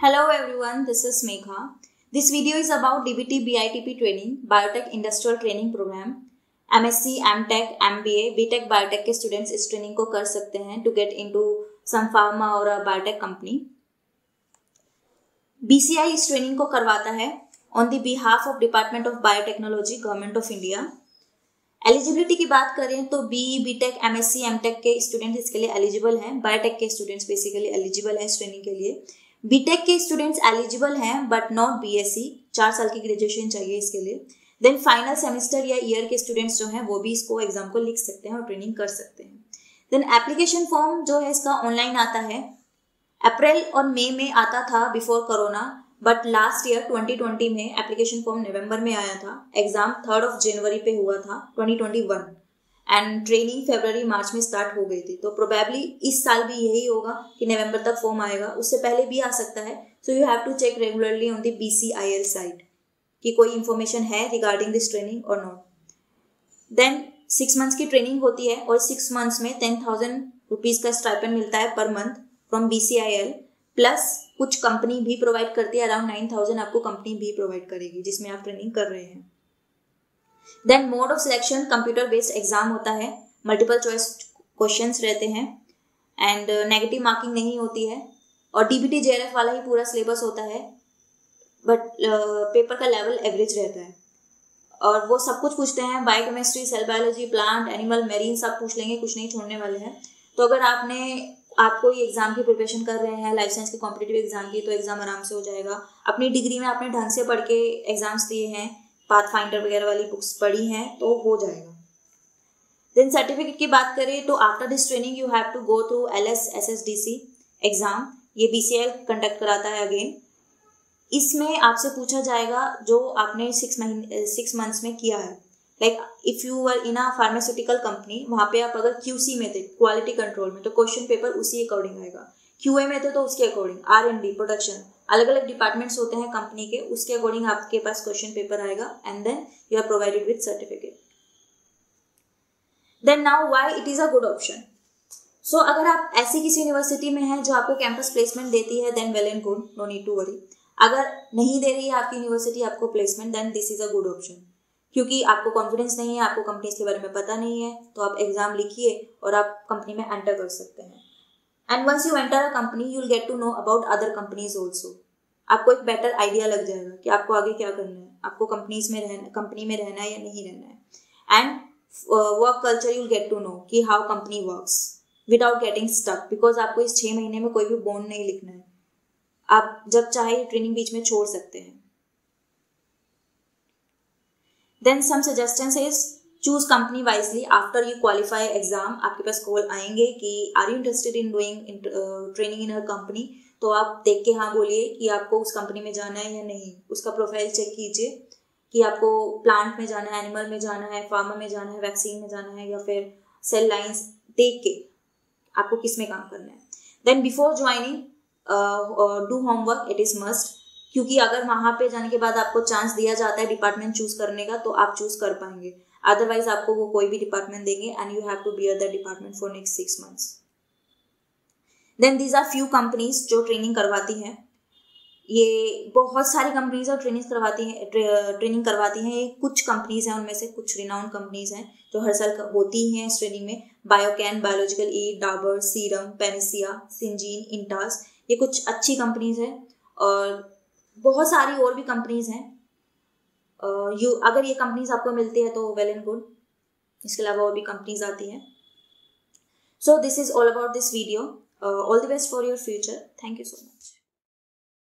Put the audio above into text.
Hello everyone, this is Megha. This video is about DBT BITP training, Biotech Industrial Training Program. MSc, MTech, MBA, BTech Biotech के students इस training को कर सकते हैं get into some pharma or a biotech company. BCI इस training को करवाता है on the behalf of Department of Biotechnology, Government of India. Eligibility की बात करें तो B B tech M S C M tech के स्टूडेंट्स इसके लिए एलिजिबल हैं बायोटेक के स्टूडेंट्स बेसिकली एलिजिबल हैं इस ट्रेनिंग के लिए बीटेक के स्टूडेंट्स एलिजिबल हैं बट नॉट बीएससी चार साल की ग्रेजुएशन चाहिए इसके लिए. देन फाइनल सेमेस्टर या ईयर के स्टूडेंट्स जो हैं, वो भी इसको एग्ज़ाम को लिख सकते हैं और ट्रेनिंग कर सकते हैं. देन एप्लीकेशन फॉर्म जो है, इसका ऑनलाइन आता है. अप्रैल और मई में आता था before corona but last year 2020 में एप्लीकेशन फॉर्म नवंबर में आया था. एग्ज़ाम थर्ड ऑफ़ जनवरी पे हुआ था 2021 एंड ट्रेनिंग फेबर मार्च में स्टार्ट हो गई थी। तो प्रोबेबली इस साल भी यही होगा कि नवंबर तक फॉर्म आएगा। उससे पहले भी आ सकता है। So you have to check regularly on the B C I L site कि कोई इंफॉर्मेशन है रिगार्डिंग दिस ट्रेनिंग और नॉट देन सिक्स मंथ्स की ट्रेनिंग होती है और सिक्स मंथ्स में टेन थाउज़ेंड रुपीज़ का स्टाइपन मिलता है per month from B C I L plus कुछ कंपनी भी प्रोवाइड करती है। अराउंड नाइन थाउज़ेंड आपको कंपनी भी प्रोवाइड करेगी जिसमें आप ट्रेनिंग कर रहे हैं। Then mode of selection computer based exam होता है। मल्टीपल चॉइस क्वेश्चन रहते हैं। एंड नेगेटिव मार्किंग नहीं होती है। और डीबीटी जेआरएफ वाला ही पूरा सिलेबस होता है। बट पेपर uh, का लेवल एवरेज रहता है। और वो सब कुछ पूछते हैं। Biochemistry cell biology plant animal marine सब पूछ लेंगे कुछ नहीं छोड़ने वाले हैं। तो अगर आपने आप कोई एग्ज़ाम की प्रिपरेशन कर रहे हैं लाइफ साइंस के कॉम्पिटेटिव एग्ज़ाम की तो एग्ज़ाम आराम से हो जाएगा। अपनी डिग्री में आपने ढंग से पढ़ के एग्ज़ाम्स दिए हैं। पाथ फाइंडर वगैरह वाली बुक्स पढ़ी हैं तो हो जाएगा। देन सर्टिफिकेट की बात करें तो after this training you have to go through L S S S D C exam ये बी सी एल कंडक्ट कराता है अगेन इसमें आपसे पूछा जाएगा जो आपने सिक्स महीने सिक्स मंथ्स में किया है। Like if you are in a pharmaceutical company वहाँ पे आप अगर क्यूसी में थे क्वालिटी कंट्रोल में तो क्वेश्चन पेपर उसी अकॉर्डिंग आएगा। क्यूए में थे तो उसके according R and D production अलग अलग डिपार्टमेंट्स होते हैं कंपनी के, उसके अकॉर्डिंग आपके पास क्वेश्चन पेपर आएगा and then you are provided with certificate then now why it is a good option so अगर आप ऐसी किसी यूनिवर्सिटी में हैं जो आपको कैंपस प्लेसमेंट देती है then well and good no need to worry अगर नहीं दे रही है आपकी यूनिवर्सिटी आपको placement then this is a good option क्योंकि आपको कॉन्फिडेंस नहीं है, आपको कंपनीज़ के बारे में पता नहीं है तो आप एग्ज़ाम लिखिए और आप कंपनी में एंटर कर सकते हैं. And once you enter a company you will get to know about other companies also आपको एक बेटर आइडिया लग जाएगा कि आपको आगे क्या करना है। आपको कंपनीज़ में रहना कंपनी में रहना है या नहीं रहना है। And work culture you get to know कि how company works without getting stuck because आपको इस छः महीने में कोई भी बोन नहीं लिखना है। आप जब चाहे ट्रेनिंग बीच में छोड़ सकते हैं। Then some suggestion is choose company wisely after you qualify exam आपके पास कॉल आएँगे कि are you interested in doing training in her company तो आप देख के हाँ बोलिए कि आपको उस कंपनी में जाना है या नहीं. उसका प्रोफ़ाइल चेक कीजिए कि आपको प्लांट में जाना है एनिमल में जाना है फार्मा में जाना है वैक्सीन में जाना है या फिर सेल लाइन्स देख के आपको किसमें काम करना है। Then before joining do homework it is must क्योंकि अगर वहाँ पे जाने के बाद आपको चांस दिया जाता है डिपार्टमेंट चूज़ करने का तो आप चूज़ कर पाएँगे। अदरवाइज़ आपको वो कोई भी डिपार्टमेंट देंगे and you have to bear the department for next six months then these are few companies जो ट्रेनिंग करवाती हैं। ये बहुत सारी कंपनीज़ और ट्रेनिंग करवाती हैं ट्रेनिंग करवाती हैं। ये कुछ कंपनीज़ हैं, उनमें से कुछ रिनाउंड कंपनीज़ हैं जो हर साल होती हैं इस ट्रेनिंग में। बायोकैन बायोलॉजिकल ई डाबर सीरम पेनिसिया सिंजीन इंटास ये कुछ अच्छी कंपनीज़ हैं और बहुत सारी और भी कंपनीज़ हैं। यू अगर ये कंपनीज़ आपको मिलती है तो वेल एंड गुड इसके अलावा और भी कंपनीज़ आती है. So this is all about this video all the best for your future thank you so much